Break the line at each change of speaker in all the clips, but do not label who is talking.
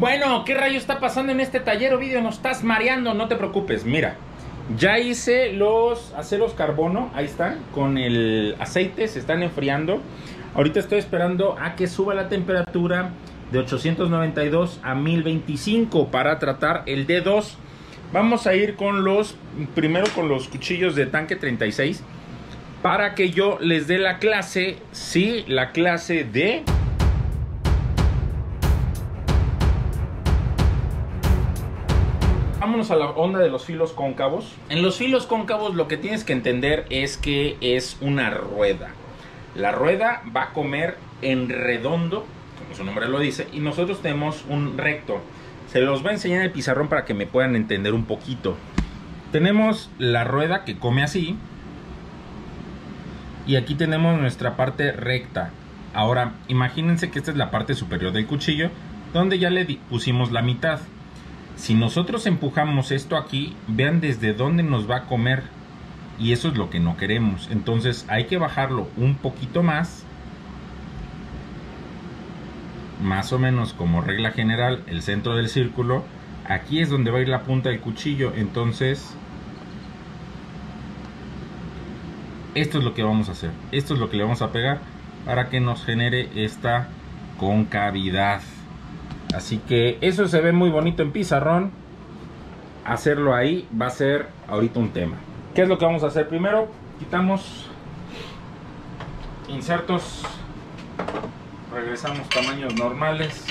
Bueno, ¿qué rayo está pasando en este taller o vídeo? Nos estás mareando, no te preocupes. Mira, ya hice los aceros carbono, ahí están, con el aceite, se están enfriando. Ahorita estoy esperando a que suba la temperatura de 892 a 1025 para tratar el D2. Vamos a ir con los, primero con los cuchillos de tanque 36 para que yo les dé la clase, sí, la clase de... Vámonos a la onda de los filos cóncavos. En los filos cóncavos lo que tienes que entender es que es una rueda. La rueda va a comer en redondo, como su nombre lo dice, y nosotros tenemos un recto. Se los voy a enseñar en el pizarrón para que me puedan entender un poquito. Tenemos la rueda que come así. Y aquí tenemos nuestra parte recta. Ahora, imagínense que esta es la parte superior del cuchillo, donde ya le pusimos la mitad. Si nosotros empujamos esto aquí, vean desde dónde nos va a comer. Y eso es lo que no queremos. Entonces hay que bajarlo un poquito más. Más o menos como regla general, el centro del círculo. Aquí es donde va a ir la punta del cuchillo. Entonces, esto es lo que vamos a hacer. Esto es lo que le vamos a pegar para que nos genere esta concavidad. Así que eso se ve muy bonito en pizarrón. Hacerlo ahí va a ser ahorita un tema. ¿Qué es lo que vamos a hacer? Primero quitamos insertos. Regresamos tamaños normales.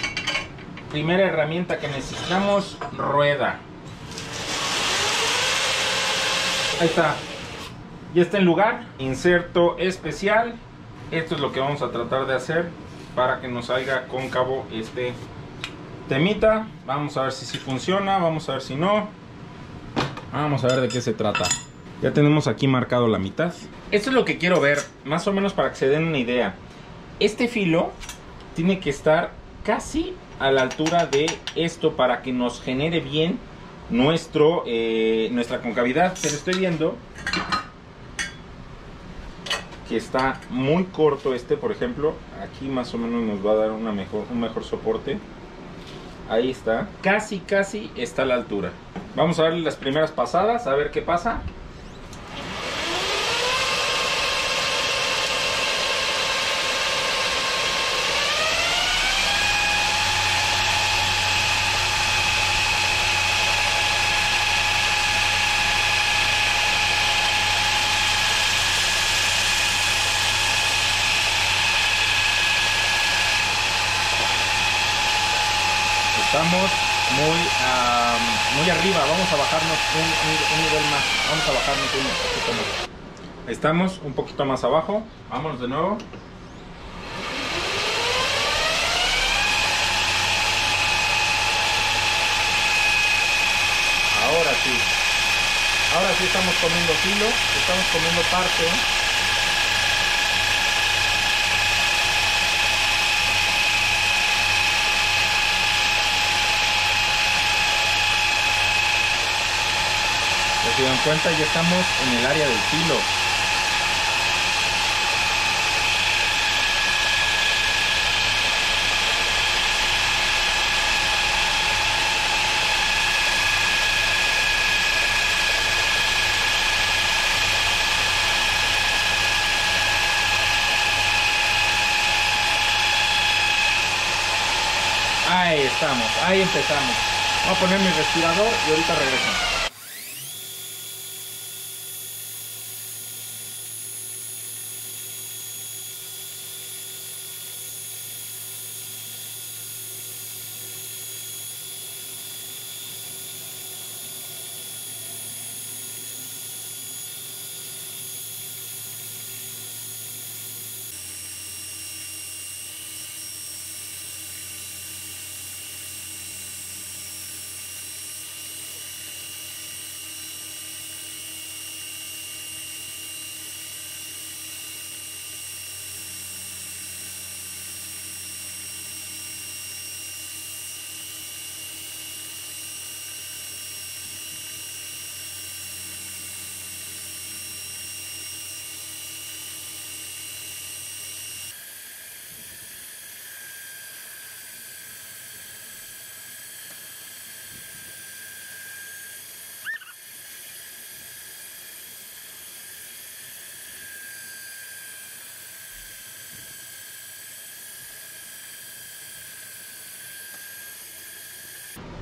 Primera herramienta que necesitamos, rueda. Ahí está. Ya está en lugar. Inserto especial. Esto es lo que vamos a tratar de hacer para que nos salga cóncavo este temita. Vamos a ver si sí funciona, vamos a ver si no. Vamos a ver de qué se trata. Ya tenemos aquí marcado la mitad. Esto es lo que quiero ver, más o menos para que se den una idea. Este filo tiene que estar casi a la altura de esto para que nos genere bien nuestro, eh, nuestra concavidad. Pero estoy viendo que está muy corto este, por ejemplo. Aquí más o menos nos va a dar una mejor, un mejor soporte. Ahí está. Casi, casi está a la altura. Vamos a darle las primeras pasadas, a ver qué pasa. Muy, muy arriba. Vamos a bajarnos un, nivel más. Vamos a bajarnos un poquito más. Estamos un poquito más abajo. Vámonos de nuevo. Ahora sí. Ahora sí estamos comiendo filo. Estamos comiendo parte. Se dan cuenta ya estamos en el área del filo. Ahí estamos, ahí empezamos. Voy a poner mi respirador y ahorita regreso.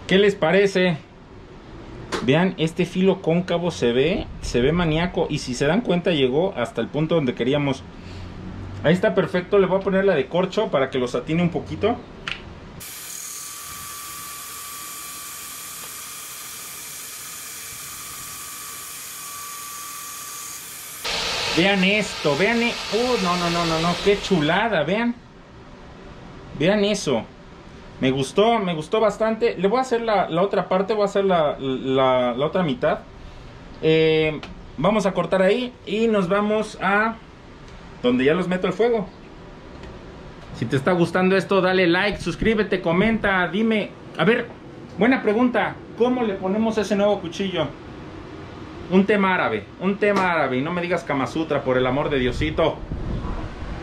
¿Qué les parece? Vean, este filo cóncavo se ve, se ve maníaco y si se dan cuenta llegó hasta el punto donde queríamos. Ahí está perfecto, le voy a poner la de corcho para que los atine un poquito. Vean esto, vean, uh, no, no, no, no, no, qué chulada, vean. Vean eso. Me gustó, me gustó bastante. Le voy a hacer la, otra parte, voy a hacer la, otra mitad. Eh, vamos a cortar ahí y nos vamos a donde ya los meto al fuego. Si te está gustando esto, dale like, suscríbete, comenta, dime. A ver, buena pregunta. ¿Cómo le ponemos ese nuevo cuchillo? Un tema árabe, un tema árabe. Y no me digas Kama Sutra, por el amor de Diosito.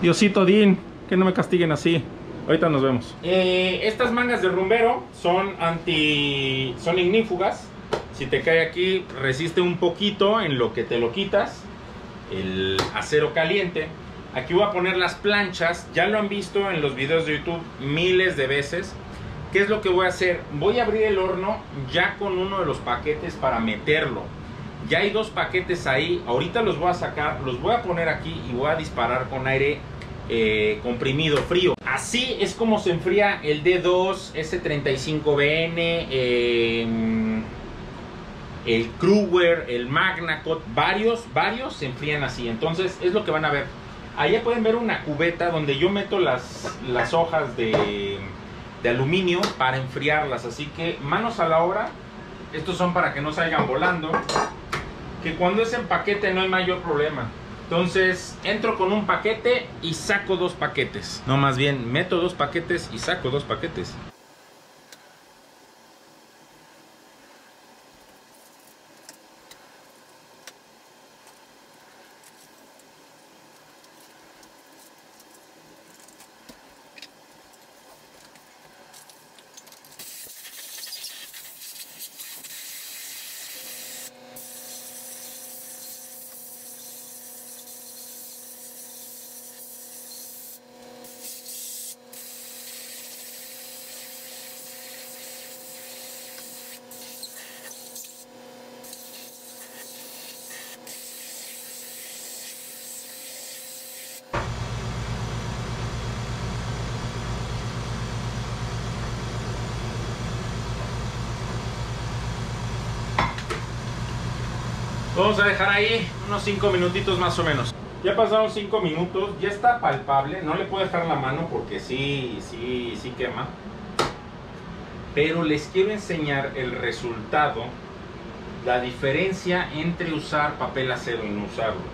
Diosito Din, que no me castiguen así. Ahorita nos vemos. Eh, estas mangas de rumbero son anti. son ignífugas. Si te cae aquí, resiste un poquito en lo que te lo quitas. El acero caliente. Aquí voy a poner las planchas. Ya lo han visto en los videos de YouTube miles de veces. ¿Qué es lo que voy a hacer? Voy a abrir el horno ya con uno de los paquetes para meterlo. Ya hay dos paquetes ahí. Ahorita los voy a sacar, los voy a poner aquí y voy a disparar con aire eh, comprimido frío. Así es como se enfría el D2, S35BN, em, el Kruger, el Magnacot, varios, varios se enfrían así. Entonces es lo que van a ver. Allá pueden ver una cubeta donde yo meto las, las hojas de, de aluminio para enfriarlas. Así que manos a la obra. Estos son para que no salgan volando que cuando es en paquete no hay mayor problema. Entonces entro con un paquete y saco dos paquetes. No, más bien meto dos paquetes y saco dos paquetes. Vamos a dejar ahí unos 5 minutitos más o menos. Ya pasaron 5 minutos, ya está palpable, no le puedo dejar la mano porque sí, sí, sí quema. Pero les quiero enseñar el resultado, la diferencia entre usar papel acero y no usarlo.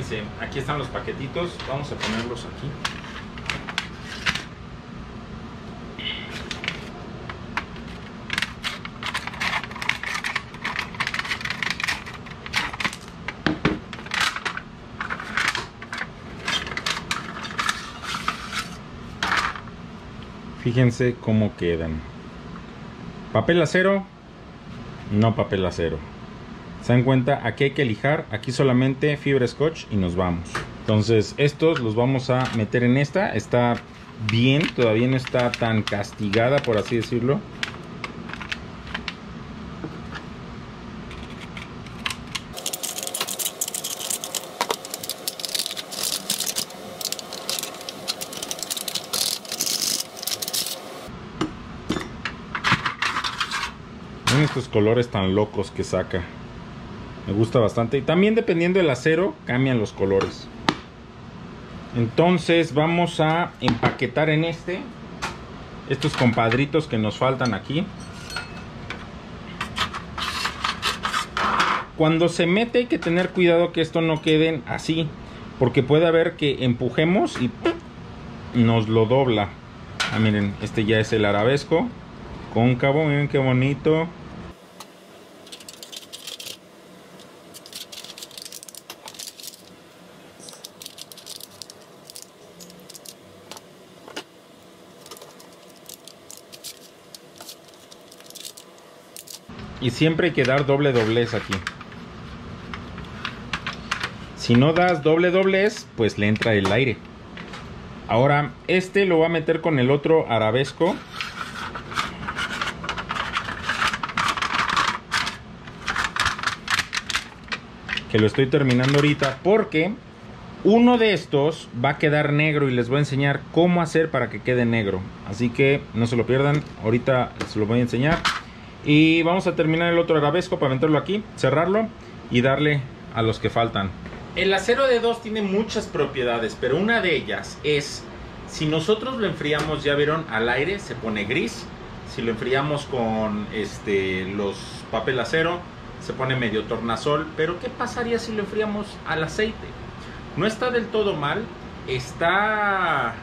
Fíjense, aquí están los paquetitos. Vamos a ponerlos aquí. Fíjense cómo quedan. Papel acero, no papel acero. Se dan cuenta, aquí hay que lijar, aquí solamente fibra scotch y nos vamos. Entonces estos los vamos a meter en esta, está bien, todavía no está tan castigada por así decirlo. Estos colores tan locos que saca. Me gusta bastante. Y también dependiendo del acero, cambian los colores. Entonces vamos a empaquetar en este. Estos compadritos que nos faltan aquí. Cuando se mete hay que tener cuidado que esto no queden así. Porque puede haber que empujemos y nos lo dobla. Ah, miren, este ya es el arabesco cóncavo, miren qué bonito. Y siempre hay que dar doble doblez aquí. Si no das doble doblez, pues le entra el aire. Ahora, este lo voy a meter con el otro arabesco. Que lo estoy terminando ahorita porque uno de estos va a quedar negro y les voy a enseñar cómo hacer para que quede negro. Así que no se lo pierdan, ahorita se lo voy a enseñar. Y vamos a terminar el otro arabesco para meterlo aquí, cerrarlo y darle a los que faltan. El acero de 2 tiene muchas propiedades, pero una de ellas es, si nosotros lo enfriamos, ya vieron, al aire se pone gris. Si lo enfriamos con este, los papel acero, se pone medio tornasol. Pero ¿qué pasaría si lo enfriamos al aceite? No está del todo mal, está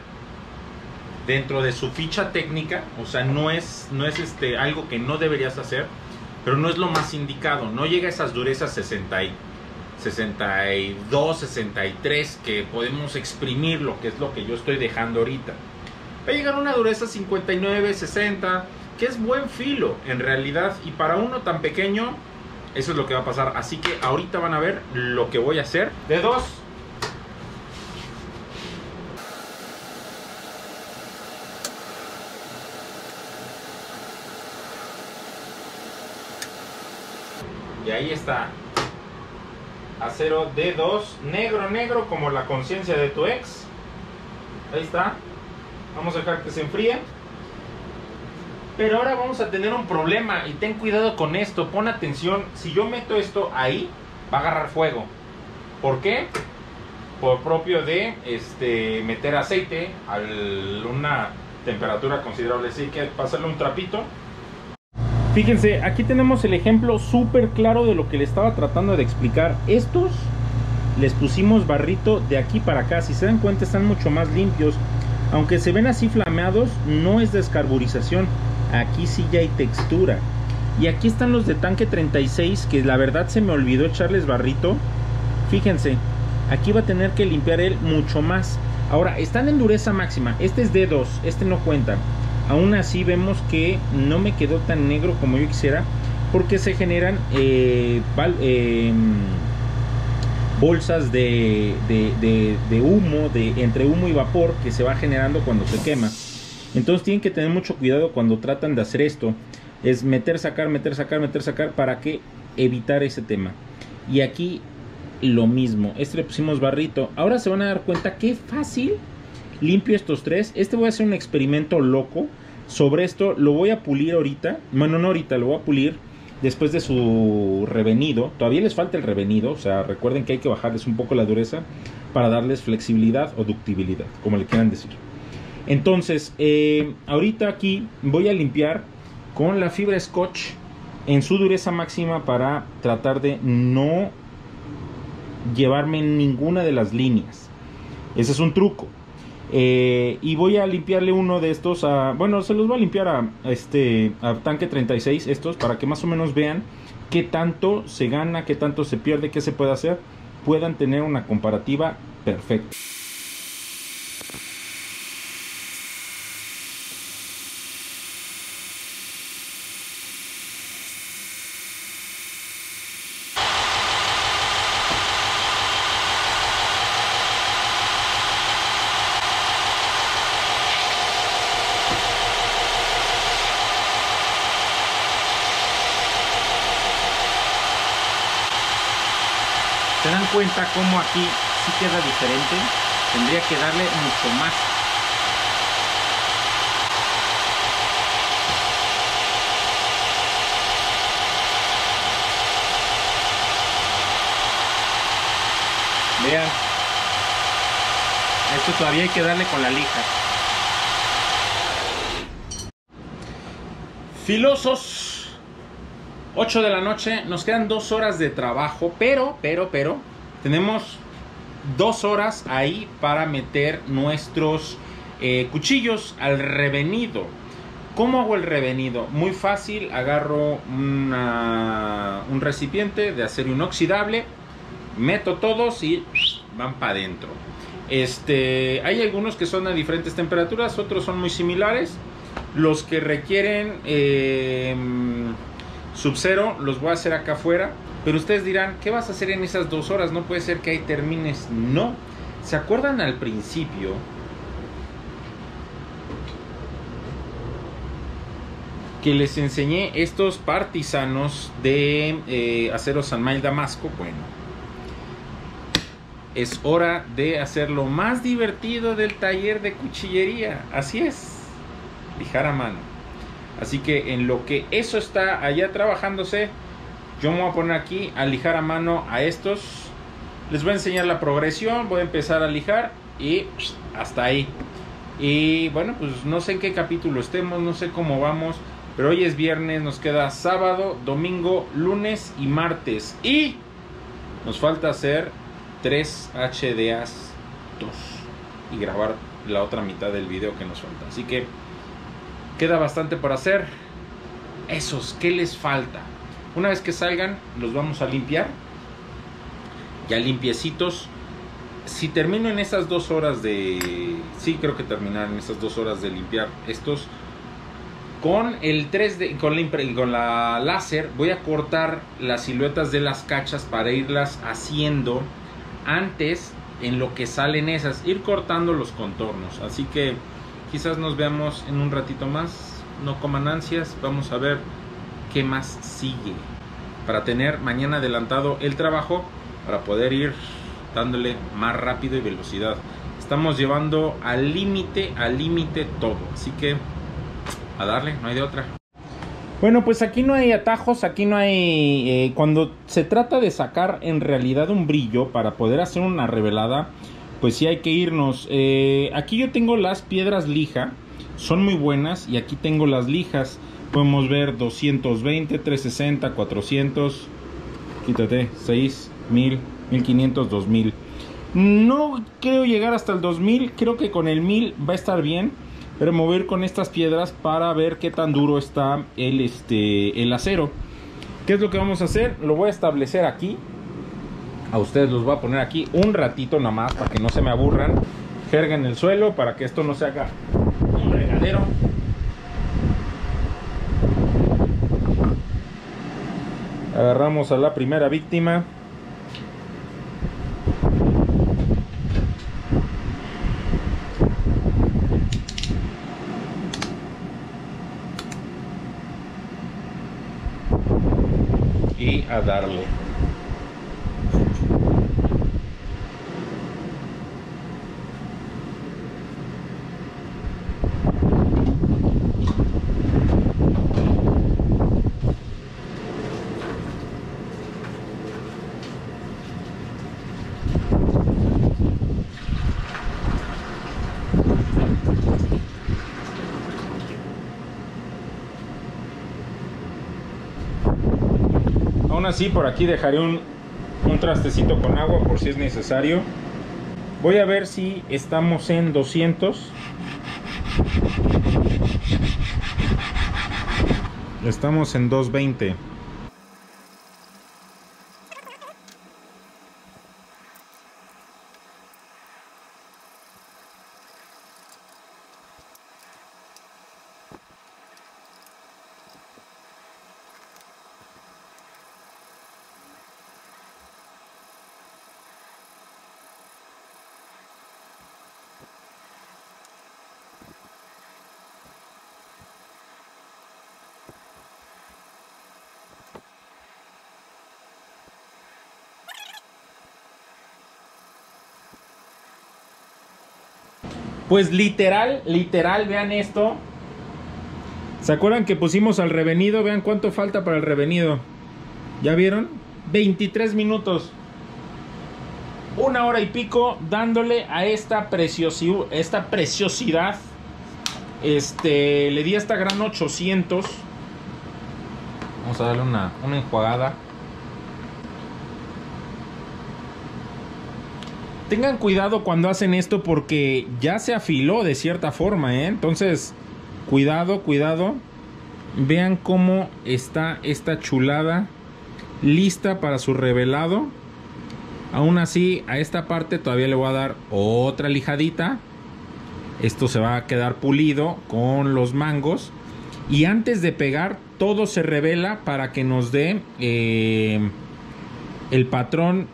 dentro de su ficha técnica, o sea, no es, no es este, algo que no deberías hacer, pero no es lo más indicado, no llega a esas durezas 60 y 62, 63 que podemos exprimir lo que es lo que yo estoy dejando ahorita. Va a llegar una dureza 59, 60, que es buen filo en realidad y para uno tan pequeño eso es lo que va a pasar. Así que ahorita van a ver lo que voy a hacer. De dos Y ahí está. Acero D2, negro, negro, como la conciencia de tu ex. Ahí está. Vamos a dejar que se enfríe. Pero ahora vamos a tener un problema y ten cuidado con esto, pon atención. Si yo meto esto ahí, va a agarrar fuego. ¿Por qué? Por propio de este, meter aceite a una temperatura considerable. Así que pasarle un trapito Fíjense, aquí tenemos el ejemplo súper claro de lo que le estaba tratando de explicar. Estos les pusimos barrito de aquí para acá. Si se dan cuenta están mucho más limpios. Aunque se ven así flameados, no es descarburización. Aquí sí ya hay textura. Y aquí están los de tanque 36, que la verdad se me olvidó echarles barrito. Fíjense, aquí va a tener que limpiar él mucho más. Ahora, están en dureza máxima. Este es D2, este no cuenta aún así vemos que no me quedó tan negro como yo quisiera porque se generan eh, em, bolsas de, humo, de, entre humo y vapor que se va generando cuando se quema. Entonces tienen que tener mucho cuidado cuando tratan de hacer esto. Es meter, sacar, meter, sacar, meter, sacar para que evitar ese tema. Y aquí lo mismo. Este le pusimos barrito. Ahora se van a dar cuenta qué fácil limpio estos tres. Este voy a hacer un experimento loco. Sobre esto lo voy a pulir ahorita. Bueno, no ahorita, lo voy a pulir después de su revenido. Todavía les falta el revenido. O sea, recuerden que hay que bajarles un poco la dureza para darles flexibilidad o ductibilidad, como le quieran decir. Entonces, eh, ahorita aquí voy a limpiar con la fibra scotch en su dureza máxima para tratar de no llevarme ninguna de las líneas. Ese es un truco. Eh, y voy a limpiarle uno de estos a, bueno, se los voy a limpiar a, este a tanque 36 estos para que más o menos vean qué tanto se gana, qué tanto se pierde, qué se puede hacer, puedan tener una comparativa perfecta. Cuenta cómo aquí sí queda diferente tendría que darle mucho más. Vean. Esto todavía hay que darle con la lija. Filosos. 8 de la noche, nos quedan dos horas de trabajo, pero, pero, pero, tenemos dos horas ahí para meter nuestros Eh, cuchillos al revenido. ¿Cómo hago el revenido? Muy fácil, agarro un recipiente de acero inoxidable, meto todos y van para adentro. Este, hay algunos que son a diferentes temperaturas, otros son muy similares. Los que requieren eh, Sub-Zero los voy a hacer acá afuera. Pero ustedes dirán, ¿qué vas a hacer en esas dos horas? No puede ser que ahí termines. No. ¿Se acuerdan al principio? Que les enseñé estos partisanos de eh, acero San Damasco. Bueno, es hora de hacer lo más divertido del taller de cuchillería. Así es, lijar a mano. Así que en lo que eso está allá trabajándose, yo me voy a poner aquí a lijar a mano a estos. Les voy a enseñar la progresión, voy a empezar a lijar y hasta ahí. Y bueno, pues no sé en qué capítulo estemos, no sé cómo vamos, pero hoy es viernes, nos queda sábado, domingo, lunes y martes. Y nos falta hacer 3 HDAs 2 y grabar la otra mitad del video que nos falta. Así que queda bastante por hacer. Esos, ¿qué les falta? Una vez que salgan, los vamos a limpiar. Ya limpiecitos. Si termino en esas dos horas de... Sí, creo que terminar en esas dos horas de limpiar estos. Con el 3D, con la, con la láser, voy a cortar las siluetas de las cachas para irlas haciendo antes en lo que salen esas. Ir cortando los contornos. Así que quizás nos veamos en un ratito más. No coman ansias. Vamos a ver qué más sigue. Para tener mañana adelantado el trabajo. Para poder ir dándole más rápido y velocidad. Estamos llevando al límite, al límite todo. Así que a darle, no hay de otra. Bueno, pues aquí no hay atajos, aquí no hay... eh, cuando se trata de sacar en realidad un brillo para poder hacer una revelada, pues sí hay que irnos. Eh, aquí yo tengo las piedras lija, son muy buenas y aquí tengo las lijas. Podemos ver 220, 360, 400, quítate, 6, 1000, 1500, 2000. No creo llegar hasta el 2000, creo que con el 1000 va a estar bien. Pero me voy a ir con estas piedras para ver qué tan duro está el, este, el acero. ¿Qué es lo que vamos a hacer? Lo voy a establecer aquí. A ustedes los voy a poner aquí un ratito nada más para que no se me aburran. Jerga en el suelo para que esto no se haga un regadero. Agarramos a la primera víctima. y a darle. Así, por aquí dejaré un, un trastecito con agua por si es necesario. Voy a ver si estamos en 200. Estamos en 220. Pues literal, literal, vean esto. ¿Se acuerdan que pusimos al revenido? Vean cuánto falta para el revenido. ¿Ya vieron? 23 minutos. Una hora y pico dándole a esta, preciosi esta preciosidad. Este, le di esta gran 800. Vamos a darle una, una enjuagada. Tengan cuidado cuando hacen esto porque ya se afiló de cierta forma, ¿eh? Entonces, cuidado, cuidado. Vean cómo está esta chulada lista para su revelado. Aún así, a esta parte todavía le voy a dar otra lijadita. Esto se va a quedar pulido con los mangos. Y antes de pegar, todo se revela para que nos dé eh, el patrón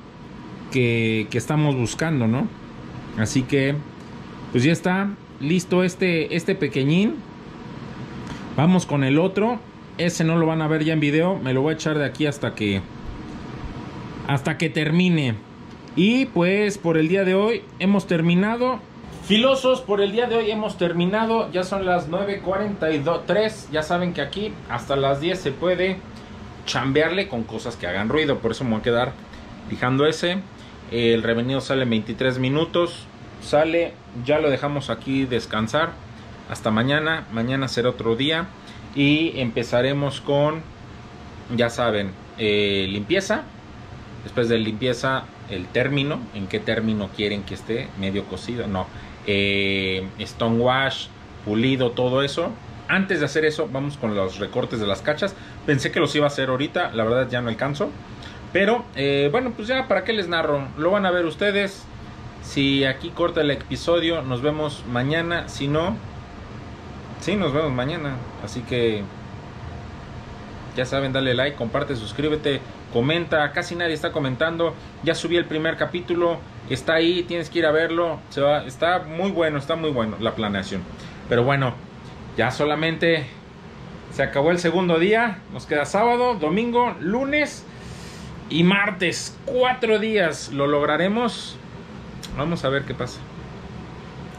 que, estamos buscando, ¿no? Así que, pues ya está listo este, este pequeñín. Vamos con el otro. Ese no lo van a ver ya en video. Me lo voy a echar de aquí hasta que... Hasta que termine. Y pues por el día de hoy hemos terminado. Filosos, por el día de hoy hemos terminado. Ya son las 9.43. Ya saben que aquí hasta las 10 se puede chambearle con cosas que hagan ruido. Por eso me voy a quedar fijando ese. El revenido sale en 23 minutos. Sale, ya lo dejamos aquí descansar. Hasta mañana. Mañana será otro día. Y empezaremos con, ya saben, eh, limpieza. Después de limpieza, el término. En qué término quieren que esté. Medio cocido. No. Eh, stonewash, pulido, todo eso. Antes de hacer eso, vamos con los recortes de las cachas. Pensé que los iba a hacer ahorita. La verdad ya no alcanzo. Pero, eh, bueno, pues ya, ¿para qué les narro? Lo van a ver ustedes. Si aquí corta el episodio, nos vemos mañana. Si no, sí, nos vemos mañana. Así que, ya saben, dale like, comparte, suscríbete, comenta. Casi nadie está comentando. Ya subí el primer capítulo. Está ahí, tienes que ir a verlo. Se va, está muy bueno, está muy bueno la planeación. Pero bueno, ya solamente se acabó el segundo día. Nos queda sábado, domingo, lunes y martes. Cuatro días. ¿Lo lograremos? Vamos a ver qué pasa.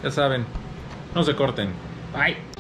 Ya saben. No se corten. Bye.